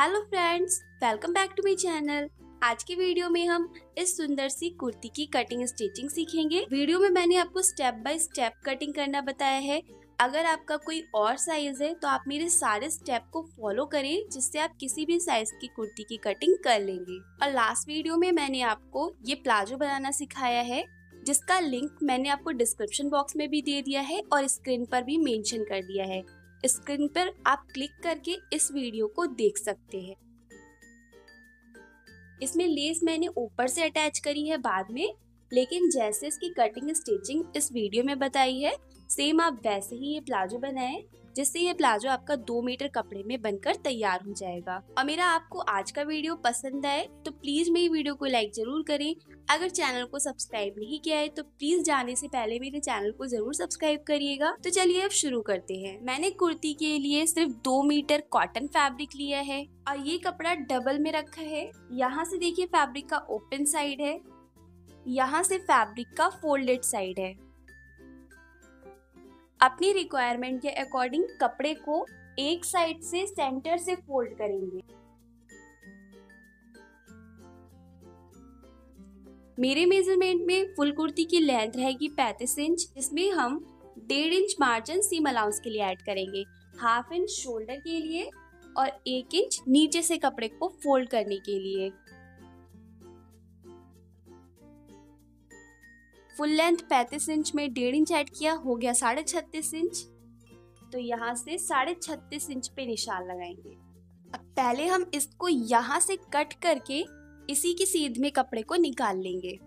Hello friends, welcome back to my channel. आज की video में हम इस सुंदर सी कुर्ती की कटिंग स्टिचिंग सीखेंगे। वीडियो में मैंने आपको स्टेप बाय स्टेप कटिंग करना बताया है। अगर आपका कोई और साइज़ है तो आप मेरे सारे स्टेप को फॉलो करें, जिससे आप किसी भी साइज़ की कुर्ती की कटिंग कर लेंगे। और लास्ट वीडियो में मैंने आपको ये प्लाजो बनाना सिखाया है, जिसका लिंक मैंने आपको डिस्क्रिप्शन बॉक्स में भी दे दिया है और स्क्रीन पर भी मेंशन कर दिया है। स्क्रीन पर आप क्लिक करके इस वीडियो को देख सकते हैं। इसमें लेस मैंने ऊपर से अटैच करी है बाद में, लेकिन जैसे इसकी कटिंग स्टिचिंग इस वीडियो में बताई है सेम आप वैसे ही ये प्लाजो बनाए। जिससे ये प्लाजो आपका दो मीटर कपड़े में बनकर तैयार हो जाएगा। और मेरा आपको आज का वीडियो पसंद आए तो प्लीज़ मेरी वीडियो को लाइक ज़रूर करें। अगर चैनल को सब्सक्राइब नहीं किया है तो प्लीज़ जाने से पहले मेरे चैनल को ज़रूर सब्सक्राइब करिएगा। तो चलिए अब शुरू करते हैं। मैंने कुर्ती के लिए सिर्फ़ दो मीटर कॉटन फैब्रिक लिया है और ये कपड़ा डबल में रखा है। यहाँ से देखिए फैब्रिक का ओपन साइड है, यहाँ से फैब्रिक का फोल्डेड साइड है। अपनी रिक्वायरमेंट के अकॉर्डिंग कपड़े को एक साइड से सेंटर से फोल्ड करेंगे। मेरे मेज़रमेंट में फुल कुर्ती की लेंथ रहेगी 35 इंच जिसमें हम डेढ़ इंच मार्जिन सीम अलाउंस के लिए ऐड करेंगे। हाफ़ इंच शोल्डर के लिए और एक इंच नीचे से कपड़े को फोल्ड करने के लिए। फुल लेंथ 35 इंच में डेढ़ इंच ऐड किया, हो गया साढ़े छत्तीस इंच। तो यहाँ से साढ़े छत्तीस इंच पे निशान लगाएँगे। अब पहले हम इसको यहाँ से कट करके इसी की सीध में कपड़े को निकाल लेंगे।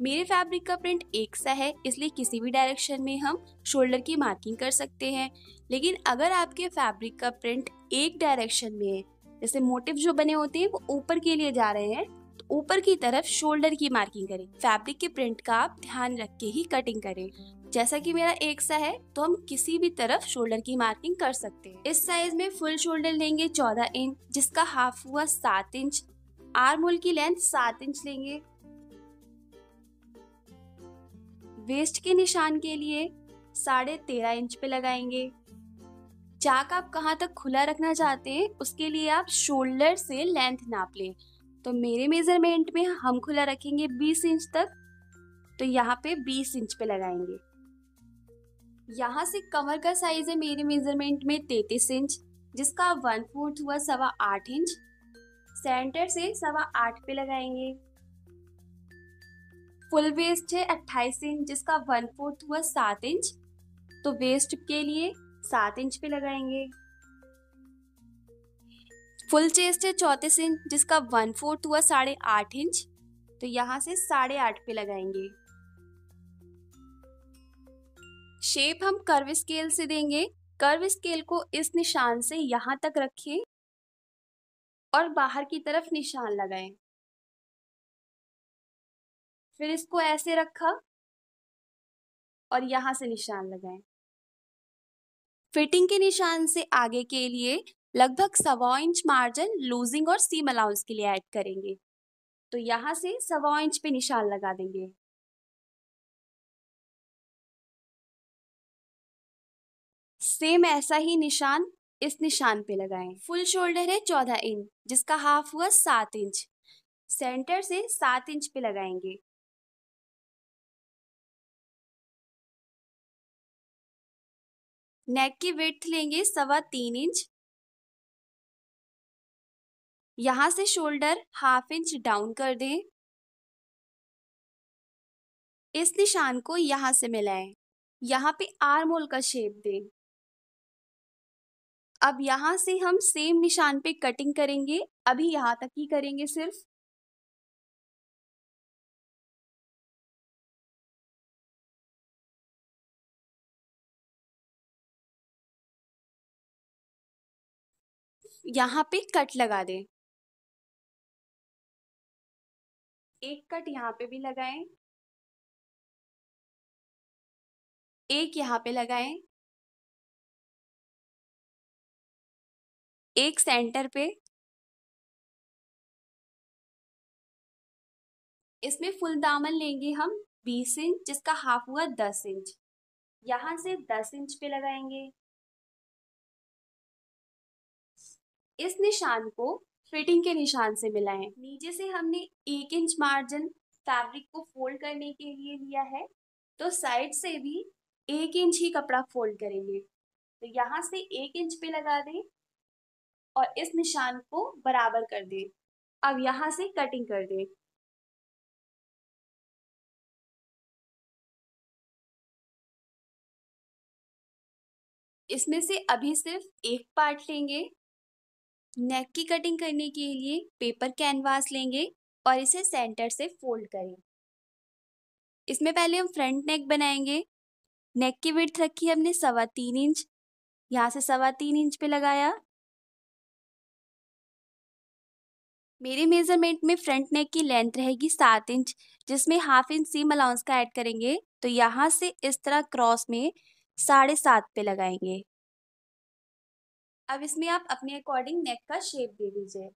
मेरे फैब्रिक का प्रिंट एक सा है, इसलिए किसी भी डायरेक्शन में हम शोल्डर की मार्किंग कर सकते हैं। लेकिन अगर आपके फैब्रिक का प्रिंट एक डायरेक्शन में है, जैसे मोटिव जो बने होते हैं, वो ऊपर के लिए जा रहे हैं तो ऊपर की तरफ़ शोल्डर की मार्किंग करें। फैब्रिक के प्रिंट का आप ध्यान रख के ही कटिंग करें। जैसा कि मेरा एक सा है तो हम किसी भी तरफ़ शोल्डर की मार्किंग कर सकते हैं। इस साइज़ में फुल शोल्डर लेंगे चौदह इंच जिसका हाफ़ हुआ सात इंच आर्म होल की लेंथ सात इंच लेंगे। वेस्ट के निशान के लिए साढ़े तेरह इंच पे लगाएँगे। चाक आप कहाँ तक खुला रखना चाहते हैं, उसके लिए आप शोल्डर से लेंथ नाप लें। तो मेरे मेज़रमेंट में हम खुला रखेंगे 20 इंच तक तो यहाँ पे 20 इंच पे लगाएँगे। यहाँ से कमर का साइज़ है मेरे मेज़रमेंट में 33 इंच, जिसका वन फोर्थ हुआ सवा आठ इंच। सेंटर से सवा आठ पे लगाएँगे। फुल वेस्ट है अट्ठाईस इंच, जिसका वन फोर्थ हुआ सात इंच। तो वेस्ट के लिए सात इंच पे लगाएँगे। फुल चेस्ट है चौतीस इंच, जिसका वन फोर्थ हुआ साढ़े आठ इंच। तो यहाँ से साढ़े आठ पे लगाएँगे। शेप हम कर्व स्केल से देंगे। कर्व स्केल को इस निशान से यहाँ तक रखें और बाहर की तरफ़ निशान लगाएँ। फिर इसको ऐसे रखा और यहाँ से निशान लगाए। फिटिंग के निशान से आगे के लिए लगभग सवा इंच मार्जिन लूजिंग और सीम अलाउंस के लिए ऐड करेंगे। तो यहाँ से सवा इंच पे निशान लगा देंगे। सेम ऐसा ही निशान इस निशान पे लगाएँ। फुल शोल्डर है चौदह इंच, जिसका हाफ़ हुआ सात इंच। सेंटर से सात इंच पे लगाएँगे। नेक की विड्थ लेंगे सवा तीन इंच यहाँ से शोल्डर हाफ़ इंच डाउन कर दें। इस निशान को यहाँ से मिलाएँ। यहाँ पे आर्म होल का शेप दें। अब यहाँ से हम सेम निशान पे कटिंग करेंगे। अभी यहाँ तक ही करेंगे सिर्फ़। यहाँ पे कट लगा दें। एक कट यहाँ पे भी लगाएँ। एक यहाँ पे लगाएँ। एक सेंटर पे। इसमें फुल दामन लेंगे हम 20 इंच, जिसका हाफ़ हुआ 10 इंच। यहाँ से 10 इंच पे लगाएँगे। इस निशान को फिटिंग के निशान से मिलाएँ। नीचे से हमने एक इंच मार्जिन फैब्रिक को फोल्ड करने के लिए लिया है तो साइड से भी एक इंच ही कपड़ा फोल्ड करेंगे। तो यहाँ से एक इंच पे लगा दें और इस निशान को बराबर कर दें। अब यहाँ से कटिंग कर दें। इसमें से अभी सिर्फ़ एक पार्ट लेंगे। नेक की कटिंग करने के लिए पेपर कैनवास लेंगे और इसे सेंटर से फोल्ड करें। इसमें पहले हम फ्रंट नेक बनाएँगे। नेक की विड्थ रखी हमने सवा तीन इंच यहाँ से सवा तीन इंच पे लगाया। मेरे मेज़रमेंट में फ्रंट नेक की लेंथ रहेगी सात इंच जिसमें हाफ़ इंच सीम अलाउंस का ऐड करेंगे। तो यहाँ से इस तरह क्रॉस में साढ़े सात पे लगाएँगे। अब इसमें आप अपने अकॉर्डिंग नेक का शेप दे दीजिए।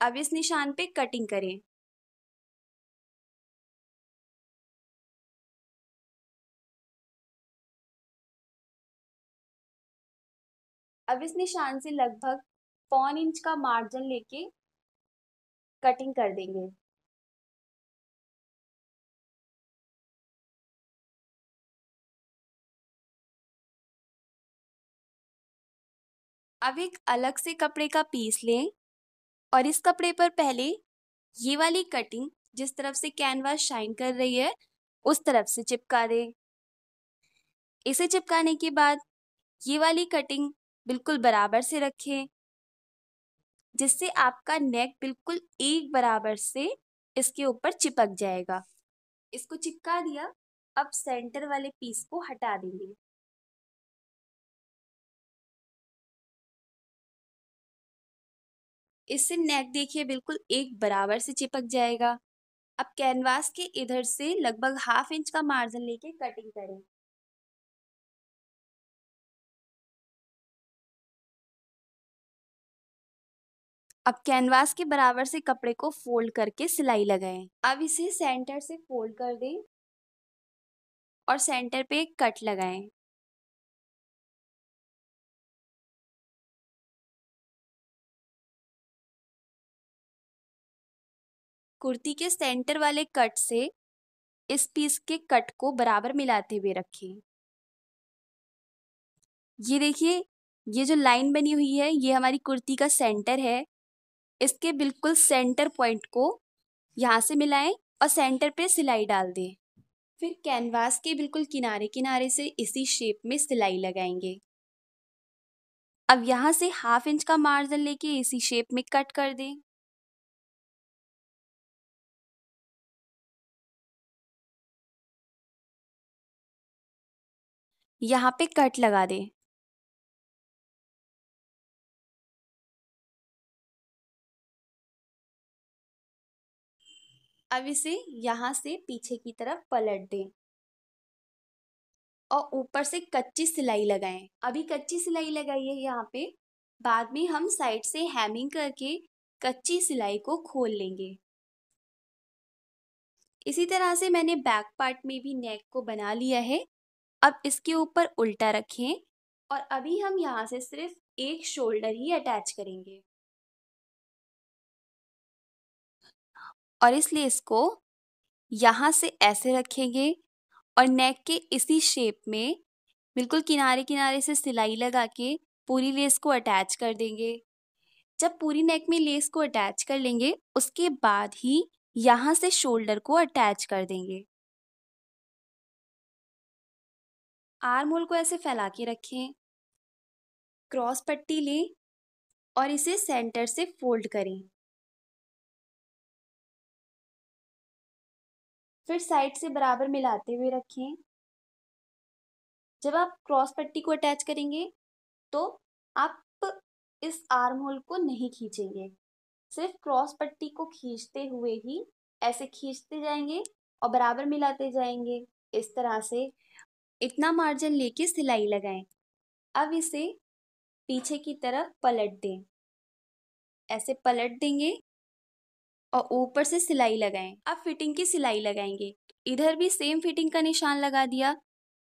अब इस निशान पे कटिंग करें। अब इस निशान से लगभग पौन इंच का मार्जिन लेके कटिंग कर देंगे। अब एक अलग से कपड़े का पीस लें और इस कपड़े पर पहले ये वाली कटिंग जिस तरफ़ से कैनवास शाइन कर रही है, उस तरफ़ से चिपका दें इसे चिपकाने के बाद ये वाली कटिंग बिल्कुल बराबर से रखें, जिससे आपका नेक बिल्कुल एक बराबर से इसके ऊपर चिपक जाएगा। इसको चिपका दिया, अब सेंटर वाले पीस को हटा देंगे। इससे नेक देखिए बिल्कुल एक बराबर से चिपक जाएगा। अब कैनवास के इधर से लगभग हाफ़ इंच का मार्जिन लेके कटिंग करें। अब कैनवास के बराबर से कपड़े को फोल्ड करके सिलाई लगाएँ। अब इसे सेंटर से फोल्ड कर दें और सेंटर पे एक कट लगाएँ। कुर्ती के सेंटर वाले कट से इस पीस के कट को बराबर मिलाते हुए रखें। ये देखिए, ये जो लाइन बनी हुई है, ये हमारी कुर्ती का सेंटर है। इसके बिल्कुल सेंटर पॉइंट को यहाँ से मिलाएँ और सेंटर पे सिलाई डाल दें। फिर कैनवास के बिल्कुल किनारे किनारे से इसी शेप में सिलाई लगाएँगे। अब यहाँ से हाफ़ इंच का मार्जिन लेके इसी शेप में कट कर दें। यहाँ पे कट लगा दें। अब इसे यहाँ से पीछे की तरफ़ पलट दें। और ऊपर से कच्ची सिलाई लगाएँ। अभी कच्ची सिलाई लगाई है यहाँ पे। बाद में हम साइड से हैमिंग करके कच्ची सिलाई को खोल लेंगे। इसी तरह से मैंने बैक पार्ट में भी नेक को बना लिया है। अब इसके ऊपर उल्टा रखें और अभी हम यहाँ से सिर्फ़ एक शोल्डर ही अटैच करेंगे। और इसलिए इसको यहाँ से ऐसे रखेंगे और नेक के इसी शेप में बिल्कुल किनारे किनारे से सिलाई लगा के पूरी लेस को अटैच कर देंगे। जब पूरी नेक में लेस को अटैच कर लेंगे, उसके बाद ही यहाँ से शोल्डर को अटैच कर देंगे। आर्म होल को ऐसे फैला के रखें। क्रॉस पट्टी लें और इसे सेंटर से फोल्ड करें। फिर साइड से बराबर मिलाते हुए रखें। जब आप क्रॉस पट्टी को अटैच करेंगे तो आप इस आर्म होल को नहीं खींचेंगे। सिर्फ़ क्रॉस पट्टी को खींचते हुए ही ऐसे खींचते जाएँगे और बराबर मिलाते जाएँगे। इस तरह से इतना मार्जिन लेके सिलाई लगाएँ। अब इसे पीछे की तरफ़ पलट दें। ऐसे पलट देंगे और ऊपर से सिलाई लगाएँ। अब फिटिंग की सिलाई लगाएँगे। इधर भी सेम फिटिंग का निशान लगा दिया।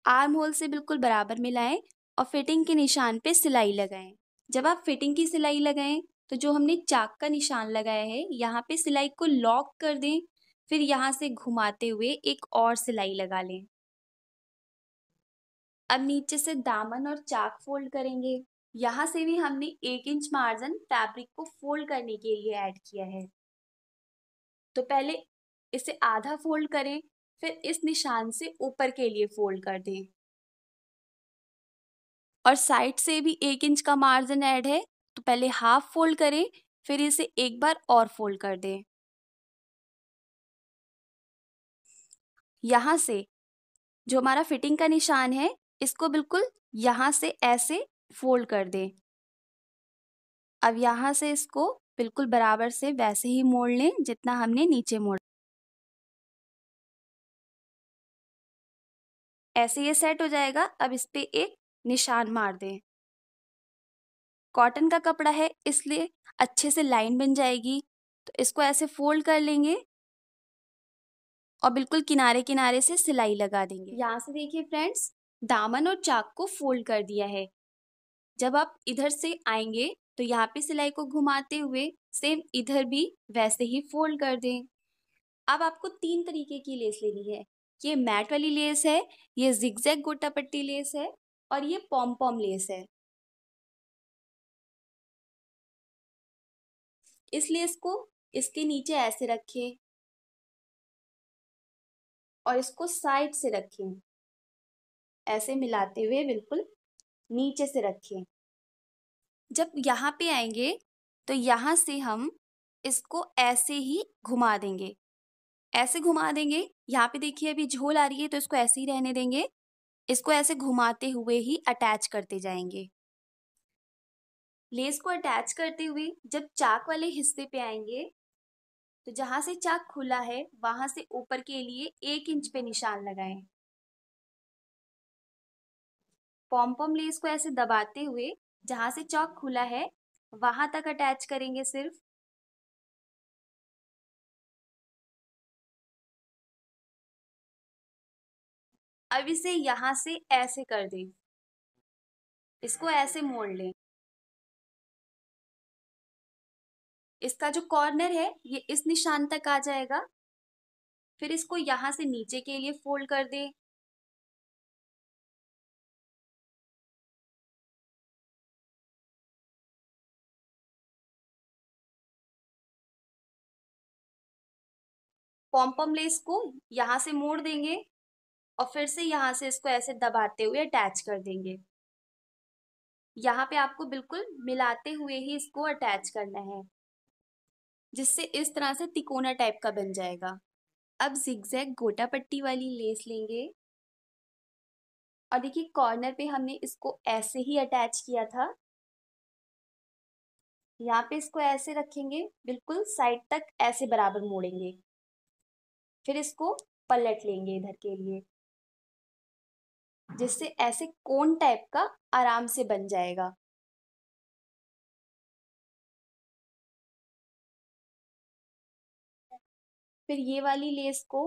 आर्म होल से बिल्कुल बराबर मिलाएँ और फिटिंग के निशान पे सिलाई लगाएँ। जब आप फिटिंग की सिलाई लगाएँ तो जो हमने चाक का निशान लगाया है, यहाँ पे सिलाई को लॉक कर दें, फिर यहाँ से घुमाते हुए एक और सिलाई लगा लें। अब नीचे से दामन और चाक फोल्ड करेंगे। यहाँ से भी हमने एक इंच मार्जिन फैब्रिक को फोल्ड करने के लिए ऐड किया है। तो पहले इसे आधा फोल्ड करें, फिर इस निशान से ऊपर के लिए फोल्ड कर दें। और साइड से भी एक इंच का मार्जिन ऐड है तो पहले हाफ़ फोल्ड करें, फिर इसे एक बार और फोल्ड कर दें। यहाँ से जो हमारा फिटिंग का निशान है इसको बिल्कुल यहाँ से ऐसे फोल्ड कर दें। अब यहाँ से इसको बिल्कुल बराबर से वैसे ही मोड़ लें जितना हमने नीचे मोड़। ऐसे ये सेट हो जाएगा, अब इस पर एक निशान मार दें। कॉटन का कपड़ा है, इसलिए अच्छे से लाइन बन जाएगी तो इसको ऐसे फोल्ड कर लेंगे और बिल्कुल किनारे किनारे से सिलाई लगा देंगे। यहाँ से देखिए फ्रेंड्स दामन और चाक को फोल्ड कर दिया है। जब आप इधर से आएँगे तो यहाँ पे सिलाई को घुमाते हुए सेम इधर भी वैसे ही फोल्ड कर दें। अब आपको तीन तरीके की लेस लेनी है। ये मैट वाली लेस है, ये जिगजैग गोटा पट्टी लेस है और ये पॉम पॉम लेस है। इस लेस को इसके नीचे ऐसे रखें और इसको साइड से रखें। ऐसे मिलाते हुए बिल्कुल नीचे से रखें। जब यहाँ पे आएँगे तो यहाँ से हम इसको ऐसे ही घुमा देंगे। ऐसे घुमा देंगे। यहाँ पे देखिए अभी झोल आ रही है तो इसको ऐसे ही रहने देंगे। इसको ऐसे घुमाते हुए ही अटैच करते जाएँगे। लेस को अटैच करते हुए जब चाक वाले हिस्से पे आएँगे तो जहाँ से चाक खुला है, वहाँ से ऊपर के लिए एक इंच पे निशान लगाएँ। पॉम पॉम लेस को ऐसे दबाते हुए, जहाँ से चौक खुला है, वहाँ तक अटैच करेंगे सिर्फ़। अब इसे यहाँ से ऐसे कर दें। इसको ऐसे मोड़ लें। इसका जो कॉर्नर है, ये इस निशान तक आ जाएगा। फिर इसको यहाँ से नीचे के लिए फोल्ड कर दें। पॉम पॉम लेस को यहाँ से मोड़ देंगे और फिर से यहाँ से इसको ऐसे दबाते हुए अटैच कर देंगे। यहाँ पे आपको बिल्कुल मिलाते हुए ही इसको अटैच करना है, जिससे इस तरह से तिकोना टाइप का बन जाएगा। अब जिगजैग गोटा पट्टी वाली लेस लेंगे। और देखिए कॉर्नर पे हमने इसको ऐसे ही अटैच किया था। यहाँ पे इसको ऐसे रखेंगे, बिल्कुल साइड तक ऐसे बराबर मोड़ेंगे। फिर इसको पलट लेंगे इधर के लिए। जिससे ऐसे कोन टाइप का आराम से बन जाएगा। फिर ये वाली लेस को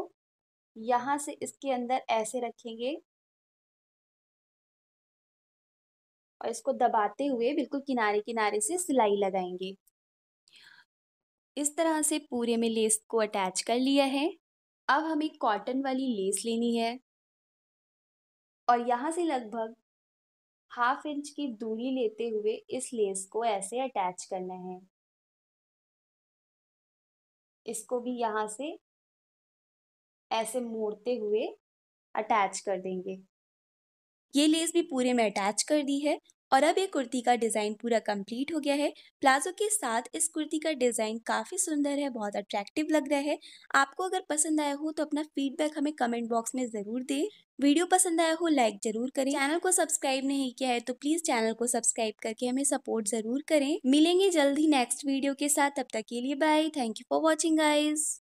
यहाँ से इसके अंदर ऐसे रखेंगे। और इसको दबाते हुए बिल्कुल किनारे किनारे से सिलाई लगाएँगे। इस तरह से पूरे में लेस को अटैच कर लिया है। अब हमें कॉटन वाली लेस लेनी है। और यहाँ से लगभग हाफ़ इंच की दूरी लेते हुए इस लेस को ऐसे अटैच करना है। इसको भी यहाँ से ऐसे मोड़ते हुए अटैच कर देंगे। ये लेस भी पूरे में अटैच कर दी है और अब ये कुर्ती का डिज़ाइन पूरा कंप्लीट हो गया है। प्लाजो के साथ इस कुर्ती का डिज़ाइन काफ़ी सुंदर है, बहुत अट्रैक्टिव लग रहा है। आपको अगर पसंद आया हो तो अपना फीडबैक हमें कमेंट बॉक्स में ज़रूर दें। वीडियो पसंद आया हो, लाइक ज़रूर करें। चैनल को सब्सक्राइब नहीं किया है तो प्लीज़ चैनल को सब्सक्राइब करके हमें सपोर्ट ज़रूर करें। मिलेंगे जल्द ही नेक्स्ट वीडियो के साथ। तब तक के लिए bye. Thank you for watching guys